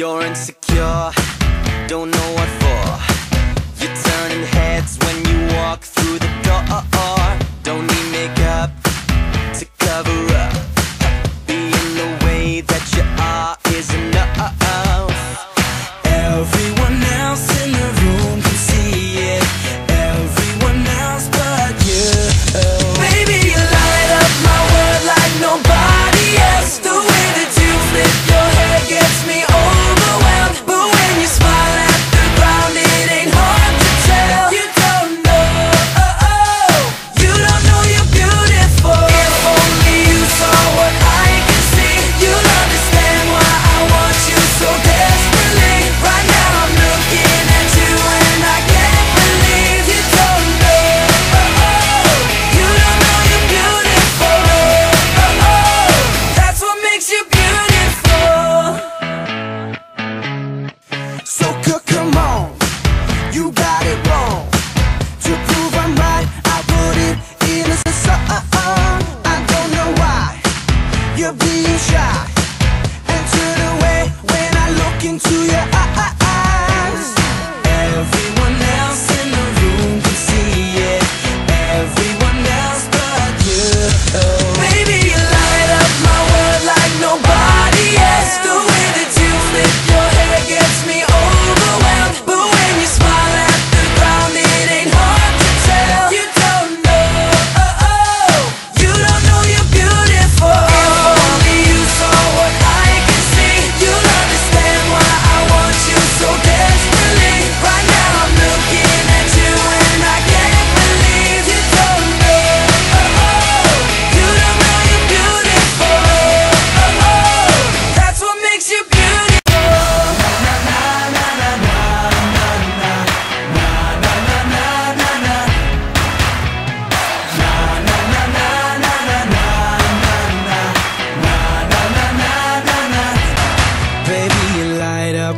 You're insecure, don't know what for. You're turning heads when you walk through the door. Don't need makeup to cover up. Being the way that you are isn't You're being shy And turn away when I look into your eyes